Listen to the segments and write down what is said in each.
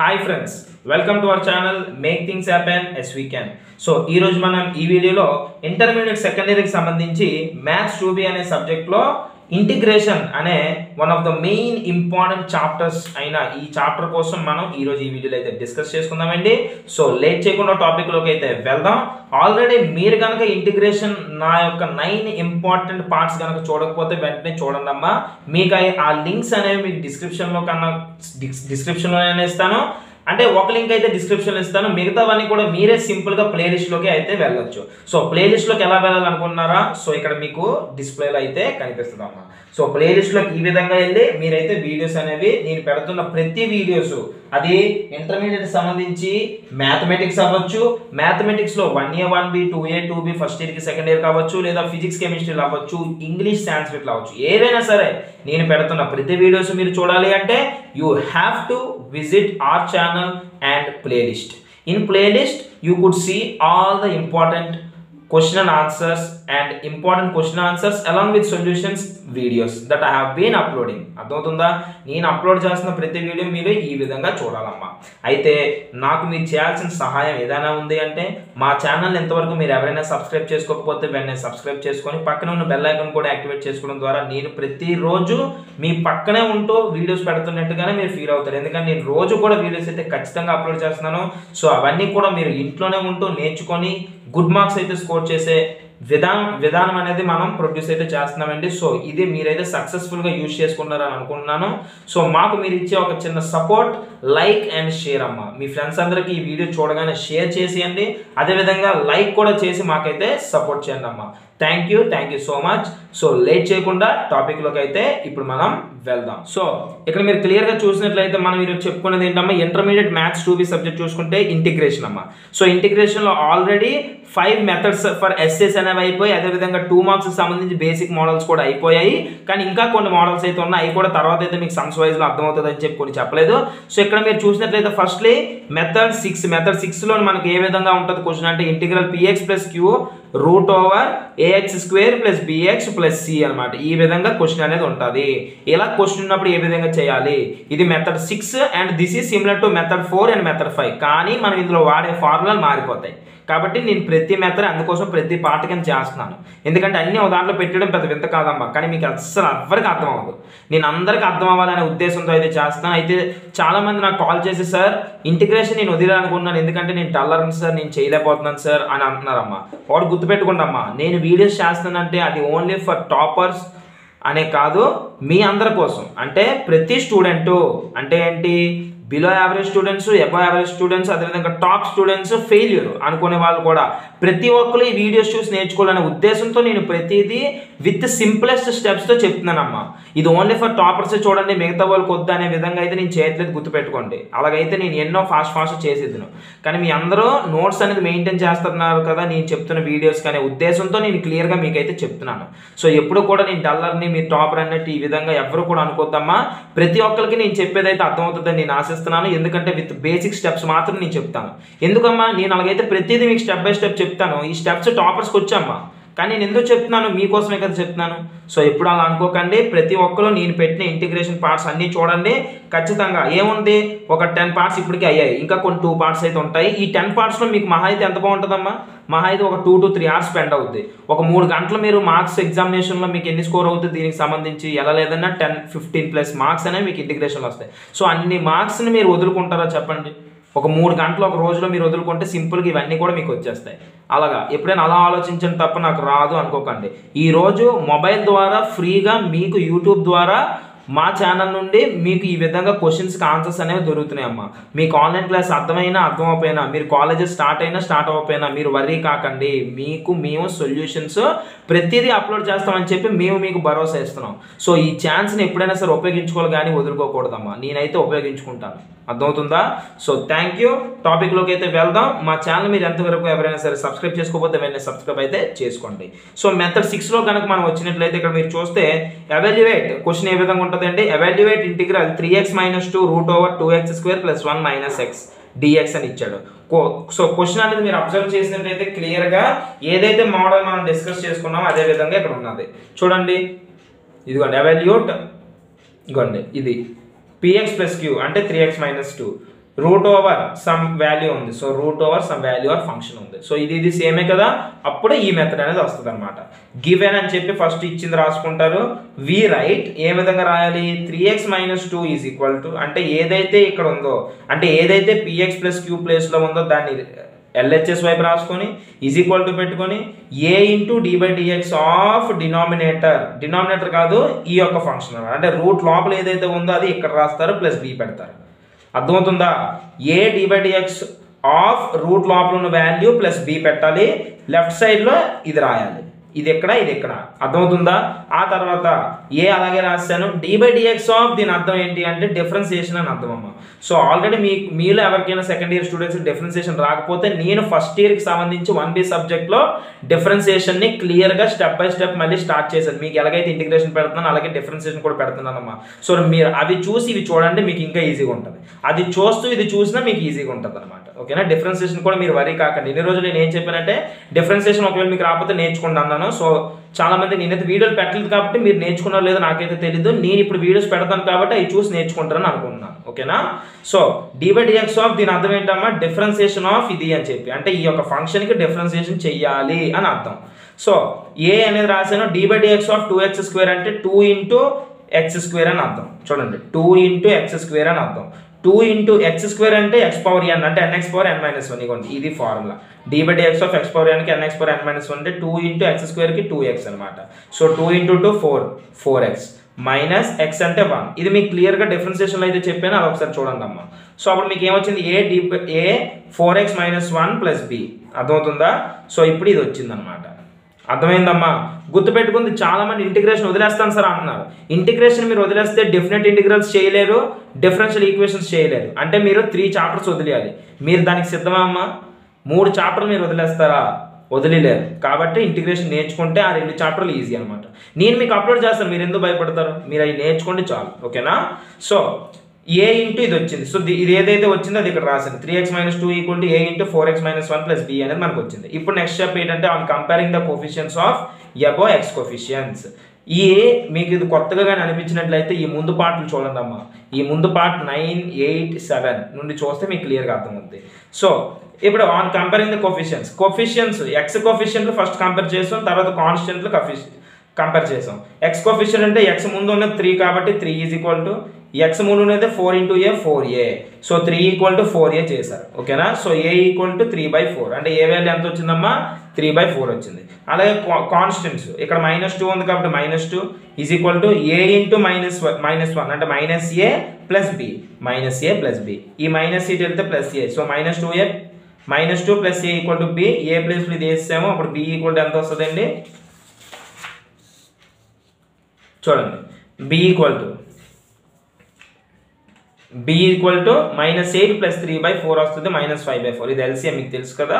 Hi friends welcome to our channel make things happen as we can so ఈ రోజు మనం ఈ వీడియోలో ఇంటర్మీడియట్ సెకండరీకి సంబంధించి మ్యాథ్స్ టూ అనే సబ్జెక్ట్లో ఇంటిగ్రేషన్ అనే one of the main important chapters అయిన ఈ చాప్టర్ కోసం మనం ఈ రోజు ఈ వీడియోలో అయితే డిస్కస్ చేసుకుందామండి. సో లేట్ చేయకుండా టాపిక్లోకి అయితే వెళ్దాం. ఆల్రెడీ మీరు కనుక ఇంటిగ్రేషన్ నా యొక్క నైన్ ఇంపార్టెంట్ పార్ట్స్ కనుక చూడకపోతే వెంటనే చూడండి అమ్మా. మీకు ఆ లింక్స్ అనేవి మీకు డిస్క్రిప్షన్లో కన్నా డిస్క్రిప్షన్లోనే ఇస్తాను. అంటే ఒక లింక్ అయితే డిస్క్రిప్షన్ ఇస్తాను. మిగతావన్నీ కూడా మీరే సింపుల్గా ప్లేలిస్ట్లోకి అయితే వెళ్ళొచ్చు. సో ప్లేలిస్ట్లోకి ఎలా వెళ్ళాలనుకుంటున్నారా? సో ఇక్కడ మీకు డిస్ప్లేలో అయితే కనిపిస్తుంది అమ్మా. సో ప్లేలిస్ట్లోకి ఈ విధంగా వెళ్ళి మీరైతే వీడియోస్ అనేవి నేను పెడుతున్న ప్రతి వీడియోస్ అది ఇంటర్మీడియట్ సంబంధించి మ్యాథమెటిక్స్ అవ్వచ్చు. మ్యాథమెటిక్స్లో one A one B two A two B first ఇయర్కి సెకండ్ ఇయర్ కావచ్చు లేదా ఫిజిక్స్ కెమిస్ట్రీలో అవ్వచ్చు ఇంగ్లీష్ సాంస్క్రిట్ అవ్వచ్చు. ఏవైనా సరే నేను పెడుతున్న ప్రతి వీడియోస్ మీరు చూడాలి అంటే you have to visit our channel and playlist in playlist you could see all the important question and answers and important question answers along with solutions videos that I have been uploading. అర్థమవుతుందా? నేను upload చేస్తున్న ప్రతి video మీరు ఈ విధంగా చూడాలమ్మా. అయితే నాకు మీరు చేయాల్సిన సహాయం ఏదైనా ఉంది అంటే మా ఛానల్ ఎంతవరకు మీరు ఎవరైనా సబ్స్క్రైబ్ చేసుకోకపోతే వెంటనే సబ్స్క్రైబ్ చేసుకొని పక్కన ఉన్న బెల్ ఐకాన్ కూడా యాక్టివేట్ చేసుకోవడం ద్వారా నేను ప్రతిరోజు మీ పక్కనే ఉంటూ వీడియోస్ పెడుతున్నట్టుగానే మీరు ఫీల్ అవుతారు. ఎందుకంటే నేను రోజు కూడా వీడియోస్ అయితే ఖచ్చితంగా అప్లోడ్ చేస్తున్నాను. సో అవన్నీ కూడా మీరు ఇంట్లోనే ఉంటూ నేర్చుకొని గుడ్ మార్క్స్ అయితే స్కోర్ చేసే విధానం విధానం అనేది మనం ప్రొడ్యూస్ అయితే చేస్తున్నామండి. సో ఇది మీరైతే సక్సెస్ఫుల్గా యూజ్ చేసుకున్నారని అనుకుంటున్నాను. సో మాకు మీరు ఇచ్చే ఒక చిన్న సపోర్ట్ లైక్ అండ్ షేర్ అమ్మ. మీ ఫ్రెండ్స్ అందరికీ ఈ వీడియో చూడగానే షేర్ చేసేయండి. అదేవిధంగా లైక్ కూడా చేసి మాకైతే సపోర్ట్ చేయండి అమ్మ. Thank you thank you so much so late చేయకుండా టాపిక్లోకి అయితే ఇప్పుడు మనం వెళ్దాం. సో ఇక్కడ మీరు క్లియర్గా చూసినట్లయితే మనం ఈరోజు చెప్పుకున్నది ఏంటమ్మా? Intermediate maths two B subject చూసుకుంటే ఇంటిగ్రేషన్ అమ్మా. So ఇంటిగ్రేషన్లో already five methods for S S అనేవి అయిపోయి అదేవిధంగా టూ మార్క్స్ సంబంధించి బేసిక్ మోడల్స్ కూడా అయిపోయాయి. కానీ ఇంకా కొన్ని మోడల్స్ అయితే ఉన్నాయి. అవి కూడా తర్వాత అయితే మీకు సమ్స్ వైజ్లో అర్థమవుతుంది అని చెప్పి కొన్ని చెప్పలేదు. సో ఇక్కడ మీరు చూసినట్లయితే ఫస్ట్లీ మెథడ్ సిక్స్ మెథడ్ సిక్స్లో మనకి ఏ విధంగా ఉంటుంది? క్వశ్చన్ అంటే integral p x plus q root over a x square plus b x plus c అనమాట ఈ విధంగా క్వశ్చన్ అనేది ఉంటుంది. ఇలా క్వశ్చన్ ఉన్నప్పుడు ఏ విధంగా చేయాలి? ఇది method six and this is similar to method four and method five కానీ మనం ఇందులో వాడే ఫార్ములాలు మారిపోతాయి. కాబట్టి నేను ప్రతి మెథడ్ అందుకోసం ప్రతి పాట కింద చేస్తున్నాను. ఎందుకంటే అన్ని ఉదాహరణలు దాంట్లో పెట్టడం పెద్ద వింత కాదమ్మా. కానీ మీకు అస్సలు ఎవరికి అర్థం అవ్వదు. నేను అందరికి అర్థం అవ్వాలనే ఉద్దేశంతో అయితే చేస్తాను. అయితే చాలామంది నాకు కాల్ చేసి సార్ ఇంటిగ్రేషన్ నేను వదిలేనుకున్నాను ఎందుకంటే నేను టల్లర్ని సార్ నేను చేయలేకపోతున్నాను సార్ అని అంటున్నారమ్మా. వాడు గుర్తుపెట్టుకుంటామ్మా నేను వీడియోస్ చేస్తానంటే అది ఓన్లీ ఫర్ టాపర్స్ అనే కాదు మీ అందరి కోసం. అంటే ప్రతి స్టూడెంటు అంటే ఏంటి? Below average students above average students అదేవిధంగా టాప్ స్టూడెంట్స్ ఫెయిల్యూర్ అనుకునే వాళ్ళు కూడా. ప్రతి ఒక్కరు ఈ వీడియోస్ చూసి నేర్చుకోవాలనే ఉద్దేశంతో నేను ప్రతిదీ విత్ సింప్లెస్ట్ స్టెప్స్తో చెప్తున్నానమ్మా. ఇది ఓన్లీ ఫర్ టాపర్స్ చూడండి మిగతా వాళ్ళకి వద్దు అనే విధంగా అయితే నేను చేయట్లేదు గుర్తుపెట్టుకోండి. అలాగైతే నేను ఎన్నో ఫాస్ట్ ఫాస్ట్ చేసేద్దును కానీ మీ అందరూ నోట్స్ అనేది మెయింటైన్ చేస్తున్నారు కదా నేను చెప్తున్న వీడియోస్ కానీ ఉద్దేశంతో నేను క్లియర్గా మీకైతే చెప్తున్నాను. సో ఎప్పుడు కూడా నేను డల్లర్ని మీ టాపర్ అన్నట్టు ఈ విధంగా ఎవరు కూడా అనుకోద్దమ్మా. ప్రతి ఒక్కరికి నేను చెప్పేదైతే అర్థమవుతుందని నేను చేస్తున్నాను. ఎందుకంటే విత్ బేసిక్ స్టెప్స్ మాత్రం నేను చెప్తాను. ఎందుకమ్మా? నేను అలాగైతే ప్రతిదీ మీకు స్టెప్ బై స్టెప్ చెప్తాను. ఈ స్టెప్స్ టాపర్స్కి వచ్చామ్మా. కానీ నేను ఎందుకు చెప్తున్నాను? మీకోసమే కదా చెప్తున్నాను. సో ఎప్పుడు అలా అనుకోకండి. ప్రతి ఒక్కరు నేను పెట్టిన ఇంటిగ్రేషన్ పార్ట్స్ అన్నీ చూడండి. ఖచ్చితంగా ఏముంది? ఒక టెన్ పార్ట్స్ ఇప్పటికే అయ్యాయి. ఇంకా కొన్ని టూ పార్ట్స్ అయితే ఉంటాయి. ఈ టెన్ పార్ట్స్లో మీకు మహా అయితే ఎంత బాగుంటుందమ్మా? మహా అయితే ఒక two to three hours spend అవుద్ది. ఒక మూడు గంటలు మీరు మార్క్స్ ఎగ్జామినేషన్లో మీకు ఎన్ని స్కోర్ అవుతుంది దీనికి సంబంధించి ఎలా లేదన్నా టెన్ ఫిఫ్టీన్ ప్లస్ మార్క్స్ అనేవి మీకు ఇంటిగ్రేషన్లో వస్తాయి. సో అన్ని మార్క్స్ని మీరు వదులుకుంటారా చెప్పండి? ఒక మూడు గంటలు ఒక రోజులో మీరు వదులుకుంటే సింపుల్గా ఇవన్నీ కూడా మీకు వచ్చేస్తాయి. అలాగా ఎప్పుడైనా అలా ఆలోచించండి తప్ప నాకు రాదు అనుకోకండి. ఈరోజు మొబైల్ ద్వారా ఫ్రీగా మీకు యూట్యూబ్ ద్వారా మా ఛానల్ నుండి మీకు ఈ విధంగా క్వశ్చన్స్కి ఆన్సర్స్ అనేవి దొరుకుతున్నాయి అమ్మా. మీకు ఆన్లైన్ క్లాస్ అర్థమైనా అర్థం మీరు కాలేజెస్ స్టార్ట్ అయినా స్టార్ట్ అవ్వకపోయినా మీరు వర్రీ కాకండి. మీకు మేము సొల్యూషన్స్ ప్రతిదీ అప్లోడ్ చేస్తామని చెప్పి మేము మీకు భరోసా ఇస్తున్నాం. సో ఈ ఛాన్స్ని ఎప్పుడైనా సరే ఉపయోగించుకోవాలి కానీ వదులుకోకూడదమ్మా. నేనైతే ఉపయోగించుకుంటాను. అర్థమవుతుందా? సో థ్యాంక్ యూ టాపిక్లోకి అయితే వెళ్దాం. మా ఛానల్ మీరు ఎంతవరకు ఎవరైనా సరే సబ్స్క్రైబ్ చేసుకోకపోతే వెంటనే సబ్స్క్రైబ్ అయితే చేసుకోండి. సో మెథడ్ సిక్స్లో కనుక మనం వచ్చినట్లయితే ఇక్కడ మీరు చూస్తే ఎవాల్యుయేట్ క్వశ్చన్ ఏ విధంగా అవుతుందండి evaluate integral three x minus two root over two x square plus one minus x d x అని ఇచ్చాడు. సో క్వశ్చన్ అనేది మీరు అబ్జర్వ్ చేసినట్లయితే క్లియర్గా ఏదైతే మోడల్ మనం డిస్కస్ చేసుకున్నామో అదే విధంగా ఇక్కడ ఉన్నది. చూడండి. ఇదిగోండి ఎవాల్యూట్ ఇదిగోండి ఇది పిఎక్స్ ప్లస్ క్యూ అంటే three x minus two root over some value ఉంది. So root over some value or function ఉంది. సో ఇది ఇది సేమే కదా? అప్పుడు ఈ మెథడ్ అనేది వస్తుంది అనమాట గివెన్ అని చెప్పి ఫస్ట్ ఇచ్చింది రాసుకుంటారు. వి రైట్ ఏ విధంగా రాయాలి? Three x minus two is equal to అంటే ఏదైతే ఇక్కడ ఉందో అంటే ఏదైతే పిఎక్స్ ప్లస్ క్యూ ప్లేస్లో ఉందో దాన్ని ఎల్హెచ్ఎస్ వైపు రాసుకొని ఈజ్ ఈక్వల్ టు పెట్టుకొని a into d by d x of denominator denominator కాదు ఈ యొక్క ఫంక్షన్ అంటే రూట్ లోపల ఏదైతే ఉందో అది ఇక్కడ రాస్తారు ప్లస్ బి పెడతారు. అర్థమవుతుందా? A d by d x of root లోపల ఉన్న వాల్యూ ప్లస్ బి పెట్టాలి లెఫ్ట్ సైడ్లో ఇది రాయాలి. ఇది ఎక్కడ ఇది ఎక్కడ అర్థమవుతుందా? ఆ తర్వాత ఏ అలాగే రాశాను? డి బై డిఎక్స్ ఆఫ్ దీని అర్థం ఏంటి అంటే డిఫరెన్సియేషన్ అని అర్థం అమ్మ. సో ఆల్రెడీ మీ మీలో ఎవరికైనా సెకండ్ ఇయర్ స్టూడెంట్స్ డిఫరెన్సియేషన్ రాకపోతే నేను ఫస్ట్ ఇయర్కి సంబంధించి వన్ బి సబ్జెక్ట్లో డిఫరెన్సియేషన్ని క్లియర్గా స్టెప్ బై స్టెప్ మళ్ళీ స్టార్ట్ చేశాను. మీకు ఎలాగైతే ఇంటిగ్రేషన్ పెడుతున్నాను అలాగే డిఫరెన్సియేషన్ కూడా పెడుతున్నానమ్మా సో మీరు అవి చూసి ఇవి చూడండి మీకు ఇంకా ఈజీగా ఉంటుంది. అది చూస్తూ ఇది చూసినా మీకు ఈజీగా ఉంటుంది అనమాట ఓకేనా? డిఫరెన్సియేషన్ కూడా మీరు వరీ కాకండి. ఇన్ని రోజులు నేను ఏం చెప్పానంటే డిఫరెన్సియేషన్ ఒకవేళ మీకు రాకపోతే నేర్చుకోండి అన్నాను. సో చాలా మంది నేనైతే వీడియోలు పెట్టలేదు కాబట్టి మీరు నేర్చుకున్నారో లేదో నాకైతే తెలియదు నేను ఇప్పుడు వీడియోస్ పెడతాను కాబట్టి అవి చూసి నేర్చుకుంటారని అనుకుంటున్నాను. ఓకేనా? సో డివైడిఎక్స్ ఆఫ్ దీని అర్థం ఏంటమ్మా? డిఫరెన్సియేషన్ ఆఫ్ ఇది అని చెప్పి. అంటే ఈ యొక్క ఫంక్షన్కి డిఫరెన్సియేషన్ చెయ్యాలి అని అర్థం. సో ఏ అనేది రాశాను. D by d x of two x square అంటే టూ ఇంటూ ఎక్స్ స్క్వేర్ అని అర్థం. చూడండి. టూ ఇంటూ ఎక్స్ స్క్వేర్ అని అర్థం. టూ ఇంటూ ఎక్స్ స్క్వేర్ అంటే ఎక్స్ పవర్ ఎన్ అంటే n x power n minus one. ఇవ్వండి ఇది formula. D by x of x power ఎన్కి n x power n minus one అంటే టూ ఇంటూ ఎక్స్ స్క్వేర్కి two x అనమాట so two into two four four x minus x అంటే one ఇది మీకు క్లియర్గా డిఫరెన్సియేషన్లో అయితే చెప్పాను అది ఒకసారి చూడండి అమ్మ. సో అప్పుడు మీకు ఏమొచ్చింది? A d a four x minus one plus b అర్థమవుతుందా? సో ఇప్పుడు ఇది వచ్చింది అనమాట అర్థమైందమ్మా? గుర్తుపెట్టుకుంది చాలా మంది ఇంటిగ్రేషన్ వదిలేస్తాను సార్ అంటున్నారు. ఇంటిగ్రేషన్ మీరు వదిలేస్తే డెఫినెట్ ఇంటిగ్రల్స్ చేయలేరు డిఫరెన్షియల్ ఈక్వేషన్స్ చేయలేరు. అంటే మీరు త్రీ చాప్టర్స్ వదిలేయాలి. మీరు దానికి సిద్ధమా అమ్మా? మూడు చాప్టర్లు మీరు వదిలేస్తారా? వదిలేరు కాబట్టి ఇంటిగ్రేషన్ నేర్చుకుంటే ఆ రెండు చాప్టర్లు ఈజీ అనమాట నేను మీకు అప్లోడ్ చేస్తాను మీరు ఎందుకు భయపడతారు? మీరు అవి నేర్చుకోండి చాలు. ఓకేనా? సో ఏ ఇంటూ ఇది వచ్చింది. సో ఇది ఏదైతే వచ్చిందో అది ఇక్కడ రాసింది. Three x minus two equal to a into four x minus one plus b అనేది మనకు వచ్చింది. ఇప్పుడు నెక్స్ట్ స్టెప్ ఏంటంటే on comparing the coefficients of above x coefficients ఈ మీకు ఇది కొత్తగా కానీ అనిపించినట్లయితే ఈ ముందు పార్ట్లు చూడండి అమ్మా ఈ ముందు పార్ట్ నైన్ ఎయిట్ సెవెన్ నుండి చూస్తే మీకు క్లియర్గా అర్థమవుతుంది సో ఇప్పుడు on comparing the coefficients coefficients x కొఫిషియన్లు first compare చేసాం తర్వాత కాన్స్టెంట్లు కంపేర్ చేసాం. ఎక్స్ కోఫిషియన్ అంటే ఎక్స్ ముందు ఉన్నది త్రీ కాబట్టి three is equal to x మూడు ఉన్నది four into a four a so three equal to four a చేశారు ఓకేనా so a equal to three by four అంటే ఏ వాల్యూ ఎంత వచ్చిందమ్మా? త్రీ బై ఫోర్ వచ్చింది. అలాగే కాన్స్టెంట్స్ ఇక్కడ మైనస్ టూ ఉంది కాబట్టి minus two is equal to a into minus minus one అంటే minus a plus b minus a plus b ఈ మైనస్ ఇటు వెళ్తే plus a so minus two a minus two plus a equal to b a plus b చేసామో అప్పుడు B equal to ఎంత వస్తుందండి? చూడండి. B equal to b equal to minus eight plus three by four వస్తుంది minus five by four ఇది LCM మీకు తెలుసు కదా.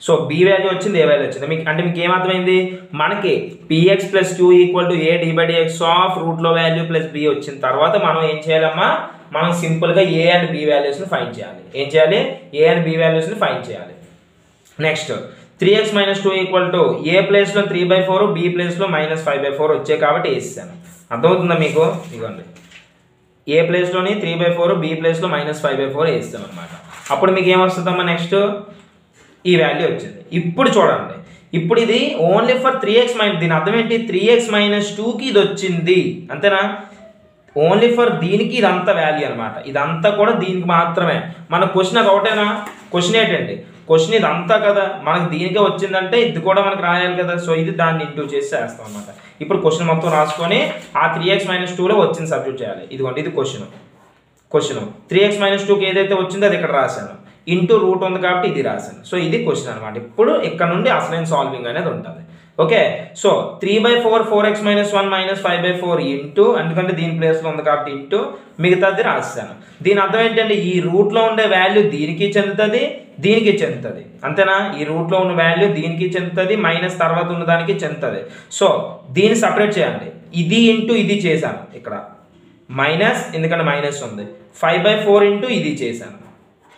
సో బి వాల్యూ వచ్చింది ఏ వాల్యూ వచ్చింది. మీకు అంటే మీకు ఏమర్థమైంది? మనకి p x plus q equal to a d d x of రూట్లో వాల్యూ ప్లస్ బి వచ్చిన తర్వాత మనం ఏం చేయాలమ్మా? మనం సింపుల్గా ఏ అండ్ బి వాల్యూస్ని ఫైండ్ చేయాలి. ఏం చేయాలి? ఏ అండ్ బి వాల్యూస్ని ఫైండ్ చేయాలి. Next three x minus two equal to a ప్లేస్లో త్రీ బై ఫోర్ బి ప్లేస్లో మైనస్ ఫైవ్ బై ఫోర్ వచ్చాయి కాబట్టి వేసాను అర్థమవుతుందా మీకు? ఇదిగోండి. ఏ ప్లేస్లోని త్రీ బై ఫోర్ బి ప్లేస్లో మైనస్ ఫైవ్ బై ఫోర్ వేస్తాం అనమాట అప్పుడు మీకు ఏమొస్తుందమ్మా నెక్స్ట్ ఈ వాల్యూ వచ్చింది. ఇప్పుడు చూడండి. ఇప్పుడు ఇది only for three x minus దీని అర్థం ఏంటి? త్రీ ఎక్స్ మైనస్ టూకి ఇది వచ్చింది. అంతేనా? ఓన్లీ ఫర్ దీనికి ఇదంతా వాల్యూ అనమాట ఇదంతా కూడా దీనికి మాత్రమే. మన క్వశ్చన్ అది ఒకటేనా? క్వశ్చన్ ఏంటండి? క్వశ్చన్ ఇదంతా కదా. మనకు దీనికే వచ్చిందంటే ఇది కూడా మనకు రాయాలి కదా. సో ఇది దాన్ని ఇంటూ చేసి చేస్తాం అనమాట ఇప్పుడు క్వశ్చన్ మొత్తం రాసుకొని ఆ త్రీ ఎక్స్ మైనస్ టూలో వచ్చింది సబ్జెక్ట్ చేయాలి. ఇదిగోండి ఇది question question three x minus టూకి ఏదైతే వచ్చిందో అది ఇక్కడ రాశాను. ఇంటూ రూట్ ఉంది కాబట్టి ఇది రాశాను. సో ఇది క్వశ్చన్ అనమాట ఇప్పుడు ఇక్కడ నుండి అసలైన సాల్వింగ్ అనేది ఉంటుంది. Okay so three by four four x minus one minus five by four into ఎందుకంటే దీని ప్లేస్లో ఉంది కాబట్టి ఇంటూ మిగతాది రాస్తాను దీని అర్థం ఏంటంటే ఈ రూట్లో ఉండే వాల్యూ దీనికి చెందుతుంది? దీనికి చెందుతుంది. అంతేనా? ఈ రూట్లో ఉన్న వాల్యూ దీనికి చెందుతుంది మైనస్ తర్వాత ఉన్న దానికి చెందుతుంది. సో దీన్ని సపరేట్ చేయండి. ఇది ఇంటూ ఇది చేశాను ఇక్కడ. మైనస్ ఎందుకంటే మైనస్ ఉంది. ఫైవ్ బై ఫోర్ ఇంటూ ఇది చేశాను.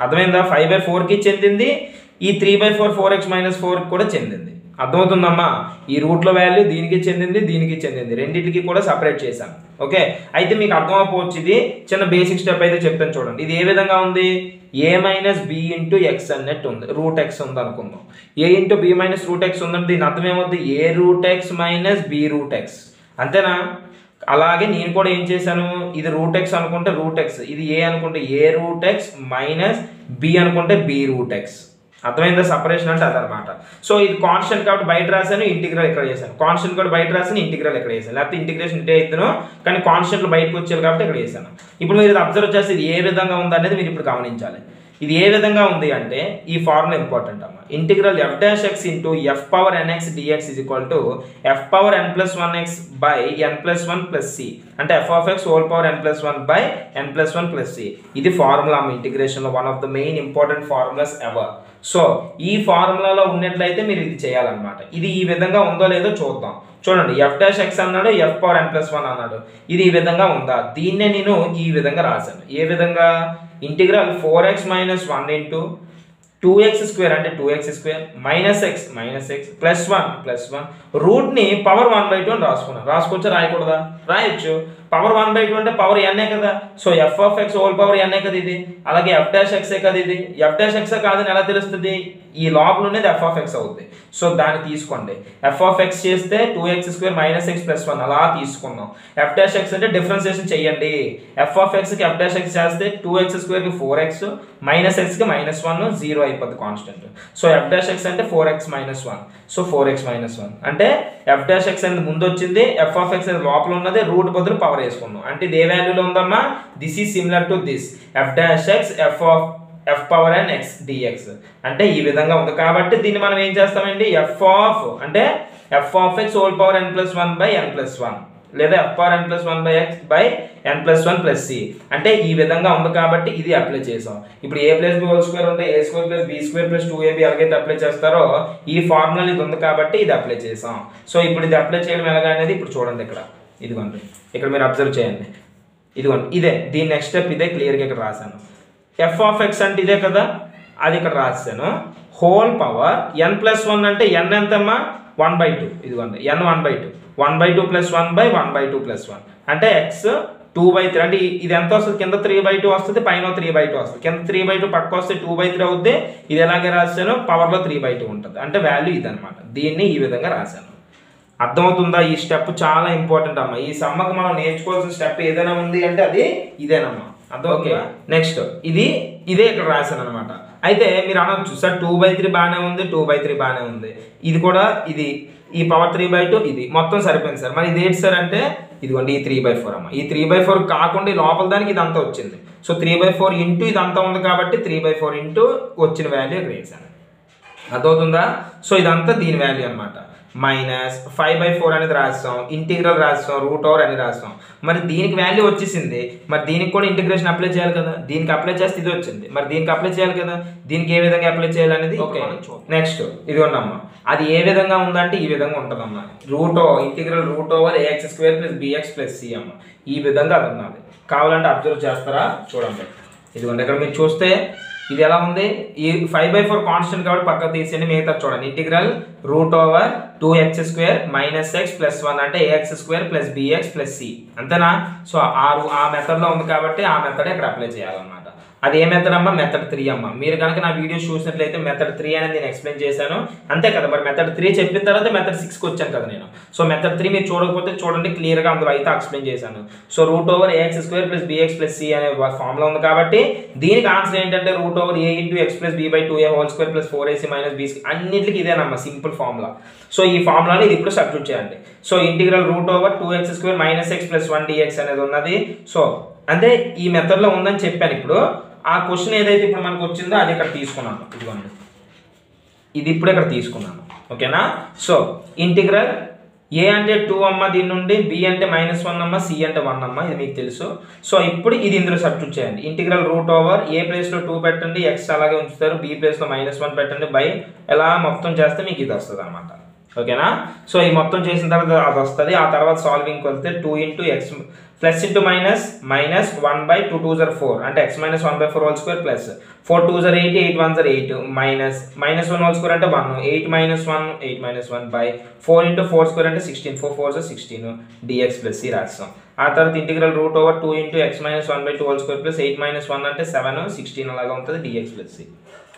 అర్థమైందా? ఫైవ్ బై ఫోర్కి చెందింది. ఈ three by four four x minus ఫోర్కి కూడా చెందింది. అర్థమవుతుందమ్మా? ఈ రూట్లో వాల్యూ దీనికి చెందింది దీనికి చెందింది. రెండింటికి కూడా సపరేట్ చేశాను ఓకే? అయితే మీకు అర్థమైపోవచ్చు ఇది. చిన్న బేసిక్ స్టెప్ అయితే చెప్తాను చూడండి. ఇది ఏ విధంగా ఉంది? A minus b into x అన్నట్టు ఉంది. రూట్ ఎక్స్ ఉంది అనుకుందాం. A into b minus root x ఉందంటే దీని అర్థం ఏమవుతుంది a root x minus b root x అంతేనా? అలాగే నేను కూడా ఏం చేశాను? ఇది రూట్ ఎక్స్ అనుకుంటే రూట్ ఎక్స్ ఇది ఏ అనుకుంటే a root x minus b అనుకుంటే బి రూట్ ఎక్స్ అర్థమైందా? సపరేషన్ అంటే అదనమాట. సో ఇది కాన్స్టెంట్ కాబట్టి బయట రాశాను ఇంటిగ్రల్ ఇక్కడ చేశాను? కాన్స్టెంట్ కూడా బయట రాశాను ఇంటిగ్రల్ ఇక్కడ చేశాను? లేకపోతే ఇంటిగ్రేషన్ ఇటే అవుతాను కానీ కాన్స్టెంట్లు బయటకు వచ్చారు కాబట్టి ఇక్కడ చేశాను. ఇప్పుడు మీరు ఇది అబ్జర్వ్ చేస్తే ఇది ఏ విధంగా ఉంది అనేది మీరు ఇప్పుడు గమనించాలి. ఇది ఏ విధంగా ఉంది అంటే ఈ ఫార్ములా ఇంపార్టెంట్ అమ్మ. Integral f dash x into f power n x d x is equal to f power n plus one x by n plus one plus c అంటే f of x whole power n plus one by n plus one plus c ఇది formula అమ్మ ఇంటిగ్రేషన్లో one of the main important formulas ever so ఈ ఫార్ములాలో ఉన్నట్లయితే మీరు ఇది చేయాలన్నమాట. ఇది ఈ విధంగా ఉందో లేదో చూద్దాం. చూడండి ఎఫ్ డాష్ ఎక్స్ అన్నాడు f power n plus one అన్నాడు. ఇది ఈ విధంగా ఉందా? దీన్నే నేను ఈ విధంగా రాశాను. ఏ విధంగా? Integral four x minus one into two x square అంటే two x square minus x minus x plus one plus one రూట్ని power one by two అని రాసుకున్నాను. రాసుకోవచ్చా రాయకూడదా? రాయొచ్చు. పవర్ వన్ బై టూ అంటే పవర్ ఎన్ఏ కదా? So f of x whole power N A కదా ఇది? అలాగే ఎఫ్ డాష్ ఎక్సే కదా ఇది? ఎఫ్ డాష్ ఎక్సే కాదని ఎలా తెలుస్తుంది? ఈ లోపల ఉన్నది ఎఫ్ ఆఫ్ ఎక్స్ అవుతుంది సో దాన్ని తీసుకోండి. ఎఫ్ ఆఫ్ ఎక్స్ చేస్తే two x square minus x plus one అలా తీసుకుందాం ఎఫ్ డాష్ ఎక్స్ అంటే డిఫరెన్సియేషన్ చేయండి. ఎఫ్ ఆఫ్ ఎక్స్కి ఎఫ్ డాష్ ఎక్స్ చేస్తే టూ ఎక్స్ స్క్వేర్కి ఫోర్ ఎక్స్ మైనస్ ఎక్స్కి మైనస్ వన్ జీరో అయిపోద్ది constant so f dash x అంటే four x minus one so four x minus one అంటే f dash x అనేది ముందు వచ్చింది ఎఫ్ ఆఫ్ ఎక్స్ అనేది లోపల ఉన్నది రూట్ బదులు పవర్ వేసుకుందాం. అంటే ఇది ఏ వాల్యూలో ఉందమ్మా? This is similar to this f dash x f of f power and x d x అంటే ఈ విధంగా ఉంది. కాబట్టి దీన్ని మనం ఏం చేస్తామండి? ఎఫ్ ఆఫ్ అంటే f of x whole power n plus one by n plus one లేదా f power n plus one by x by n plus one plus c అంటే ఈ విధంగా ఉంది కాబట్టి ఇది అప్లై చేసాం. ఇప్పుడు a plus b whole square ఉంటే a square plus b square plus two a b ఎలాగైతే అప్లై చేస్తారో ఈ ఫార్ములా ఇది ఉంది కాబట్టి ఇది అప్లై చేసాం. సో ఇప్పుడు ఇది అప్లై చేయడం ఎలాగా అనేది ఇప్పుడు చూడండి ఇక్కడ. ఇదిగోండి. ఇక్కడ మీరు అబ్జర్వ్ చేయండి. ఇదిగోండి ఇదే. దీని నెక్స్ట్ స్టెప్ ఇదే క్లియర్గా ఇక్కడ రాశాను. ఎఫ్ ఆఫ్ ఎక్స్ అంటే ఇదే కదా? అది ఇక్కడ రాశాను. Whole power n plus one అంటే ఎన్ ఎంతమ్మా? వన్ బై టూ ఇదిగోండి n one by two one by two plus one by one by two plus one అంటే ఎక్స్ టూ బై త్రీ అంటే ఇది ఎంత వస్తుంది? కింద త్రీ బై టూ వస్తుంది పైన త్రీ బై టూ వస్తుంది. కింద త్రీ బై టూ పక్క వస్తే టూ బై త్రీ అవుద్ది. ఇది ఎలాగే రాశాను? పవర్లో త్రీ బై టూ ఉంటుంది. అంటే వాల్యూ ఇదనమాట దీన్ని ఈ విధంగా రాశాను. అర్థమవుతుందా? ఈ స్టెప్ చాలా ఇంపార్టెంట్ అమ్మా. ఈ సమ్మకు మనం నేర్చుకోవాల్సిన స్టెప్ ఏదైనా ఉంది అంటే అది ఇదేనమ్మా. అర్థమవుతుందా? నెక్స్ట్ ఇది ఇదే ఇక్కడ రాశాను అనమాట అయితే మీరు అనొచ్చు. సార్ టూ బై త్రీ బాగానే ఉంది టూ బై త్రీ బాగానే ఉంది. ఇది కూడా ఇది. ఈ పవర్ త్రీ బై టూ ఇది. మొత్తం సరిపోయింది సార్. మరి ఇది ఏంటి సార్ అంటే ఇదిగోండి ఈ త్రీ బై ఫోర్ అమ్మ. ఈ త్రీ బై ఫోర్ కాకుండా లోపల దానికి ఇదంతా వచ్చింది. So three by four into ఇదంతా ఉంది కాబట్టి త్రీ బై ఫోర్ ఇంటూ వచ్చిన వాల్యూ ఇక్కడ వేసాను అర్థమవుతుందా? సో ఇదంతా దీని వాల్యూ అనమాట మైనస్ ఫైవ్ బై ఫోర్ అనేది రాస్తాం ఇంటిగ్రల్ రాస్తాం రూట్ ఓవర్ అని రాస్తాం. మరి దీనికి వాల్యూ వచ్చేసింది. మరి దీనికి కూడా ఇంటిగ్రేషన్ అప్లై చేయాలి కదా? దీనికి అప్లై చేస్తే ఇది వచ్చింది. మరి దీనికి అప్లై చేయాలి కదా? దీనికి ఏ విధంగా అప్లై చేయాలి అనేది ఓకే నెక్స్ట్ ఇది ఉన్నమ్మా అది ఏ విధంగా ఉందంటే ఈ విధంగా ఉంటుందమ్మా. Root oh integral root over a x square plus b x plus c అమ్మ. ఈ విధంగా అది ఉన్నది కావాలంటే అబ్జర్వ్ చేస్తారా? చూడండి. ఇదిగోండి ఇక్కడ మీరు చూస్తే ఇది ఎలా ఉంది? ఈ ఫైవ్ బై ఫోర్ కాన్స్టెంట్ కాబట్టి పక్క తీసేయండి మిగతా చూడండి. Integral root over two x square minus x plus one అంటే a x square plus b x plus c అంతేనా? సో ఆ మెథడ్లో ఉంది కాబట్టి ఆ మెథడ్ ఇక్కడ అప్లై చేయాలన్నమాట. అది ఏ మెథడ్ అమ్మా? మెథడ్ త్రీ అమ్మ. మీరు కనుక నా వీడియోస్ చూసినట్లయితే మెథడ్ త్రీ అనేది నేను ఎక్స్ప్లెయిన్ చేశాను. అంతే కదా మరి మెథడ్ త్రీ చెప్పిన తర్వాత మెథడ్ సిక్స్కి వచ్చాను కదా నేను. సో మెథడ్ త్రీ మీరు చూడకపోతే చూడండి క్లియర్గా అందులో అయితే ఎక్స్ప్లెయిన్ చేశాను. So root over a x square plus b x plus c అనే ఫార్ములా ఉంది కాబట్టి దీనికి ఆన్సర్ ఏంటంటే root over a into x plus b by two a whole square plus four a c minus b అన్నింటికి ఇదేనమ్మా simple formula so ఈ ఫార్ములాని ఇది ఇప్పుడు సబ్స్టిట్యూట్ చేయండి. So integral root over two x square minus x plus one d x అనేది ఉన్నది. So అంటే ఈ మెథడ్లో ఉందని చెప్పాను ఇప్పుడు. ఆ క్వశ్చన్ ఏదైతే ఇప్పుడు మనకు వచ్చిందో అది ఇక్కడ తీసుకున్నాను. ఇదిగోండి. ఇది ఇప్పుడు ఇక్కడ తీసుకున్నాను. ఓకేనా? సో ఇంటిగ్రల్ ఏ అంటే టూ అమ్మ దీని నుండి బి అంటే మైనస్ వన్ అమ్మ సి అంటే వన్ అమ్మ ఇది మీకు తెలుసు. సో ఇప్పుడు ఇది ఇందులో సబ్స్టిట్యూట్ చేయండి. ఇంటిగ్రల్ రూట్ ఓవర్ ఏ ప్లేస్లో టూ పెట్టండి ఎక్స్ అలాగే ఉంచుతారు బి ప్లేస్లో మైనస్ వన్ పెట్టండి బై ఎలా మొత్తం చేస్తే మీకు ఇది వస్తుంది అనమాట ఓకేనా? సో ఈ మొత్తం చేసిన తర్వాత అది వస్తుంది. ఆ తర్వాత సాల్వింగ్ వస్తే two into x plus into minus minus one by two two జర్ four అంటే x minus one by four whole square plus four two జర్ eight eight one జర్ eight minus minus one whole square అంటే one eight minus one eight minus one by four into four square అంటే sixteen four four జర్ sixteen dx plus c రాస్తాం. ఆ తర్వాత integral root over two into x minus one by two whole square plus eight minus one అంటే seven sixteen అలాగా ఉంటుంది dx plus C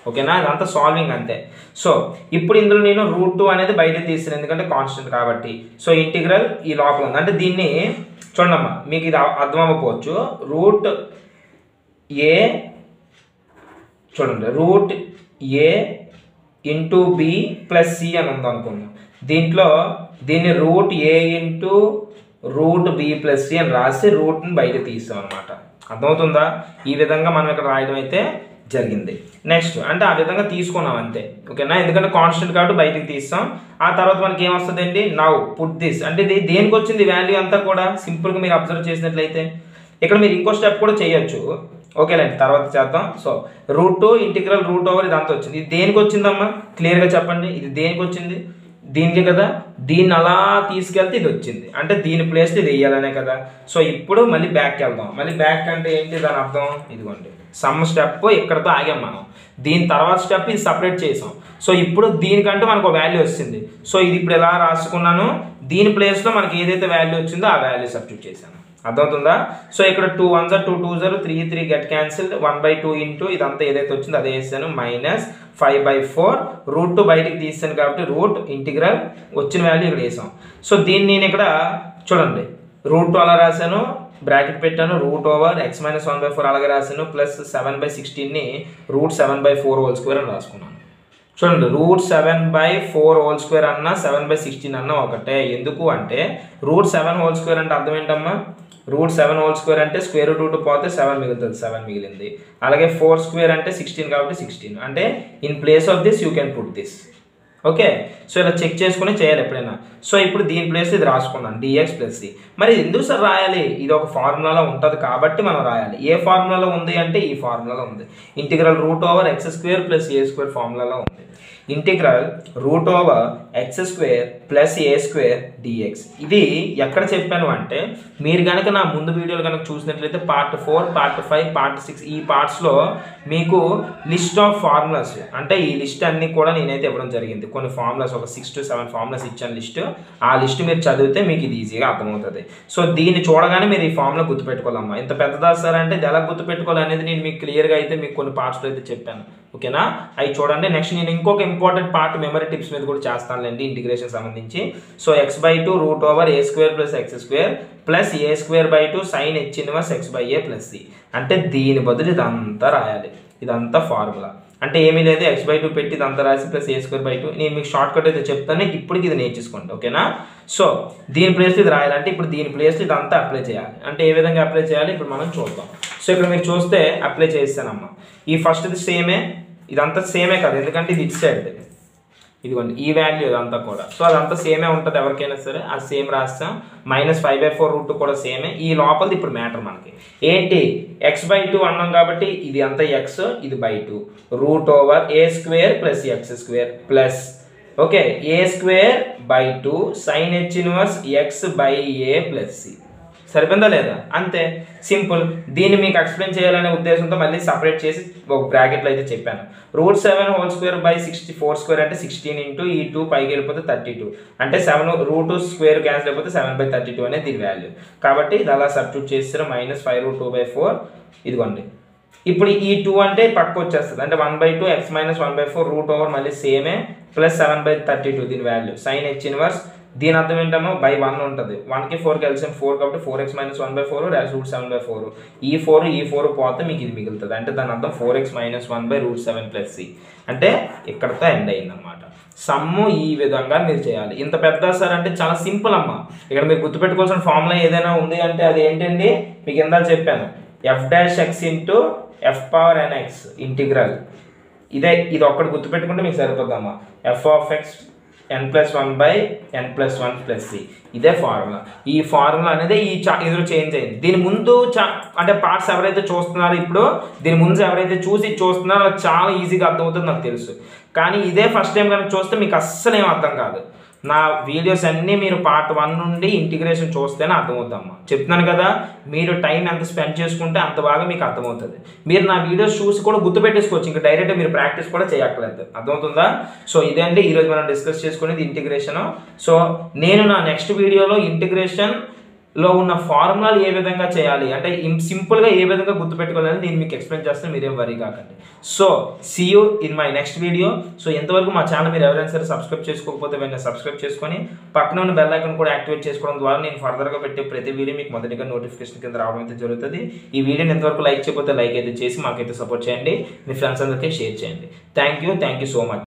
ఓకేనా? అదంతా సాల్వింగ్ అంతే. సో ఇప్పుడు ఇందులో నేను రూట్ టూ అనేది బయట తీసిన ఎందుకంటే కాన్స్టెంట్ కాబట్టి. సో ఇంటిగ్రల్ ఈ లోపల ఉంది. అంటే దీన్ని చూడమ్మా మీకు ఇది అర్థం అవ్వకపోవచ్చు. రూట్ ఏ చూడండి. Root a into b plus c అని ఉంది అనుకుందాం. దీంట్లో దీన్ని root a into root b plus c అని రాసి రూట్ని బయట తీస్తాం అనమాట అర్థమవుతుందా? ఈ విధంగా మనం ఇక్కడ రాయడం అయితే జరిగింది. నెక్స్ట్ అంటే ఆ విధంగా తీసుకున్నాం అంతే. ఓకేనా? ఎందుకంటే కాన్స్టెంట్ కాబట్టి బయటికి తీస్తాం. ఆ తర్వాత మనకి ఏమొస్తుందండి నవ్ పుట్ దిస్ అంటే ఇది దేనికి వచ్చింది వాల్యూ అంతా కూడా? సింపుల్గా మీరు అబ్జర్వ్ చేసినట్లయితే. ఇక్కడ మీరు ఇంకో స్టెప్ కూడా చేయొచ్చు. ఓకేలేండి తర్వాత చేద్దాం. So root two integral root over ఇదంతా వచ్చింది. ఇది దేనికి వచ్చిందమ్మా? క్లియర్గా చెప్పండి. ఇది దేనికి వచ్చింది? దీనికి కదా? దీన్ని అలా తీసుకెళ్తే ఇది వచ్చింది. అంటే దీని ప్లేస్ ఇది వేయాలనే కదా. సో ఇప్పుడు మళ్ళీ బ్యాక్కి వెళ్దాం. మళ్ళీ బ్యాక్ అంటే ఏంటి? దాని అర్థం? ఇదిగోండి. సమ్ స్టెప్ ఇక్కడతో ఆగాం మనం. దీని తర్వాత స్టెప్ ఇది సపరేట్ చేసాం. సో ఇప్పుడు దీనికంటే మనకు వాల్యూ వచ్చింది. సో ఇది ఇప్పుడు ఎలా రాసుకున్నాను? దీని ప్లేస్లో మనకి ఏదైతే వాల్యూ వచ్చిందో ఆ వాల్యూ సబ్స్టిట్యూట్ చేశాను. అర్థమవుతుందా? సో ఇక్కడ టూ వన్ జర్ two two జర్ three three get cancel one by two into ఇదంతా ఏదైతే వచ్చిందో అదే వేసాను minus five by four root two బయటికి తీసాను కాబట్టి రూట్ ఇంటిగ్రల్ వచ్చిన వాల్యూ ఇక్కడ వేసాం. సో దీన్ని నేను ఇక్కడ చూడండి. రూట్ టూ అలా రాశాను. బ్రాకెట్ పెట్టాను root over x minus one by four అలాగే రాశాను plus seven by సిక్స్టీన్ని root seven by four whole square అని రాసుకున్నాను. చూడండి root seven by four whole square అన్న సెవెన్ బై సిక్స్టీన్ అన్న ఒకటే. ఎందుకు అంటే రూట్ సెవెన్ హోల్ స్క్వేర్ అంటే అర్థం ఏంటమ్మా? రూట్ సెవెన్ హోల్ స్క్వేర్ అంటే స్క్వేర్ రూట్ పోతే సెవెన్ మిగులుతుంది సెవెన్ మిగిలింది. అలాగే ఫోర్ స్క్వేర్ అంటే సిక్స్టీన్ కాబట్టి సిక్స్టీన్ అంటే in place of this you can put this okay so ఇలా చెక్ చేసుకుని చేయాలి ఎప్పుడైనా. సో ఇప్పుడు దీని ప్లేస్ ఇది రాసుకున్నాను డిఎక్స్ ప్లస్ సి మరి ఎందుకు సార్ రాయాలి? ఇది ఒక ఫార్ములాలో ఉంటుంది కాబట్టి మనం రాయాలి. ఏ ఫార్ములాలో ఉంది అంటే ఈ ఫార్ములాలో ఉంది. Integral root over x square plus a square ఫార్ములాలో ఉంది. Integral root over x square plus a square dx ఇది ఎక్కడ చెప్పాను అంటే మీరు కనుక నా ముందు వీడియోలు కనుక చూసినట్లయితే part four part five part six ఈ పార్ట్స్లో మీకు లిస్ట్ ఆఫ్ ఫార్ములాస్ అంటే ఈ లిస్ట్ అన్ని కూడా నేనైతే ఇవ్వడం జరిగింది. కొన్ని ఫార్ములాస్ ఒక సిక్స్ టు సెవెన్ ఫార్ములాస్ ఇచ్చాను లిస్ట్. ఆ లిస్ట్ మీరు చదివితే మీకు ఇది ఈజీగా అర్థమవుతుంది. సో దీన్ని చూడగానే మీరు ఈ ఫార్ములా గుర్తుపెట్టుకోవాలమ్మా. ఇంత పెద్దదా సార్ అంటే ఇది ఎలా గుర్తుపెట్టుకోవాలి అనేది నేను మీకు క్లియర్గా అయితే మీకు కొన్ని పార్ట్స్లో అయితే చెప్పాను. ఓకేనా? అవి చూడండి. నెక్స్ట్ నేను ఇంకొక ఇంపార్టెంట్ పార్ట్ మెమరీ టిప్స్ మీద కూడా చేస్తానులేండి ఇంటిగ్రేషన్ సంబంధించి. So x by two root over a square plus x square plus a square by two sine h inverse x by a plus c అంటే దీని బదులు ఇదంతా రాయాలి. ఇదంతా ఫార్ములా అంటే ఏమీ లేదు ఎక్స్ బై టూ పెట్టి ఇదంతా రాసి plus a square by two నేను మీకు షార్ట్ కట్ అయితే చెప్తాను ఇప్పటికి ఇది నేర్చుకోండి ఓకేనా? సో దీని ప్లేస్లో ఇది రాయాలంటే ఇప్పుడు దీని ప్లేస్లో ఇదంతా అప్లై చేయాలి. అంటే ఏ విధంగా అప్లై చేయాలి? ఇప్పుడు మనం చూద్దాం. సో ఇక్కడ మీరు చూస్తే అప్లై చేస్తానమ్మా. ఈ ఫస్ట్ది సేమే ఇదంతా సేమే కాదు ఎందుకంటే ఇది ఇట్ సైడ్ ఇదిగోండి ఈ వాల్యూ ఇదంతా కూడా. సో అదంతా సేమే ఉంటుంది ఎవరికైనా సరే. అది సేమ్ రాస్తాం. Minus five by four root కూడా సేమే. ఈ లోపలిది ఇప్పుడు మ్యాటర్ మనకి. ఏంటి ఎక్స్ బై టూ అన్నాం కాబట్టి ఇది అంతా ఎక్స్ ఇది by two root over a square plus x square plus okay a square by two sine h inverse x by a plus c సరిపోయిందా లేదా? అంతే. సింపుల్. దీన్ని మీకు ఎక్స్ప్లెయిన్ చేయాలనే ఉద్దేశంతో మళ్ళీ సపరేట్ చేసి ఒక బ్రాకెట్లో అయితే చెప్పాను. Root seven whole square by sixty four square అంటే సిక్స్టీన్ ఇంటూ ఈ టూ పైకి వెళ్ళిపోతే థర్టీ టూ. అంటే సెవెన్ రూట్ స్క్వేర్ క్యాన్సిల్ అయిపోతే సెవెన్ బై థర్టీ టూ అనేది దీని వాల్యూ. కాబట్టి ఇది అలా సబ్స్టిట్యూట్ చేస్తారు minus five root two by four. ఇదిగోండి. ఇప్పుడు ఈ టూ అంటే పక్క వచ్చేస్తుంది. అంటే one by two x minus one by four root over మళ్ళీ సేమే plus seven by thirty two దీని వాల్యూ. సైన్ హెచ్ ఇన్వర్స్ దీని అర్థం ఏంటమ్మా? బై వన్ ఉంటుంది. వన్కి ఫోర్కి ఎల్సిఎం ఫోర్ కాబట్టి four x minus one by four root seven by four ఈ ఫోర్ ఈ ఫోర్ పోతే మీకు ఇది మిగులుతుంది. అంటే దాని అర్థం four x minus one by root seven plus c అంటే ఇక్కడతో ఎండ్ అయిందన్నమాట. సమ్ము ఈ విధంగా మీరు చేయాలి. ఇంత పెద్ద సార్ అంటే చాలా సింపుల్ అమ్మ. ఇక్కడ మీరు గుర్తుపెట్టుకోవాల్సిన ఫార్ములా ఏదైనా ఉంది అంటే అది ఏంటండి? మీకు ఇందాక చెప్పాను. F dash x into f power n x integral ఇదే ఇది ఒక్కటి గుర్తుపెట్టుకుంటే మీకు సరిపోద్దమ్మా. F of x n plus one by n plus one plus c ఇదే ఫార్ములా ఈ ఫార్ములా అనేది ఈ చా ఇందులో చేంజ్ అయింది దీని ముందు చా అంటే పార్ట్స్ ఎవరైతే చూస్తున్నారో ఇప్పుడు దీని ముందు ఎవరైతే చూసి చూస్తున్నారో చాలా ఈజీగా అర్థమవుతుంది నాకు తెలుసు. కానీ ఇదే ఫస్ట్ టైం కనుక చూస్తే మీకు అస్సలు ఏం అర్థం కాదు. నా వీడియోస్ అన్నీ మీరు పార్ట్ వన్ నుండి ఇంటిగ్రేషన్ చూస్తేనే అర్థమవుతామ్మా చెప్తున్నాను కదా మీరు టైం ఎంత స్పెండ్ చేసుకుంటే అంత బాగా మీకు అర్థమవుతుంది. మీరు నా వీడియోస్ చూసి కూడా గుర్తుపెట్టేసుకోవచ్చు ఇంకా డైరెక్ట్ మీరు ప్రాక్టీస్ కూడా చేయక్కర్లేదు. అర్థమవుతుందా? సో ఇదే అండి. ఈరోజు మనం డిస్కస్ చేసుకునేది ఇంటిగ్రేషన్. సో నేను నా నెక్స్ట్ వీడియోలో ఇంటిగ్రేషన్ లో ఉన్న ఫార్ములాలు ఏ విధంగా చేయాలి? అంటే సింపుల్గా ఏ విధంగా గుర్తుపెట్టుకోవాలని నేను మీకు ఎక్స్ప్లెయిన్ చేస్తాను మీరేం వరీ కాకండి. So see you in my next video so ఎంతవరకు మా ఛానల్ మీరు ఎవరైనా సరే సబ్స్క్రైబ్ చేసుకోకపోతే వెంటనే సబ్స్క్రైబ్ చేసుకొని పక్కన ఉన్న బెల్ ఐకన్ కూడా యాక్టివేట్ చేసుకోవడం ద్వారా నేను ఫర్దర్గా పెట్టే ప్రతి వీడియో మీకు మొదటిగా నోటిఫికేషన్ కింద రావడం అయితే జరుగుతుంది. ఈ వీడియోని ఎంతవరకు లైక్ చేయకపోతే లైక్ అయితే చేసి మాకైతే సపోర్ట్ చేయండి. మీ ఫ్రెండ్స్ అందరికీ షేర్ చేయండి. Thank you thank you so much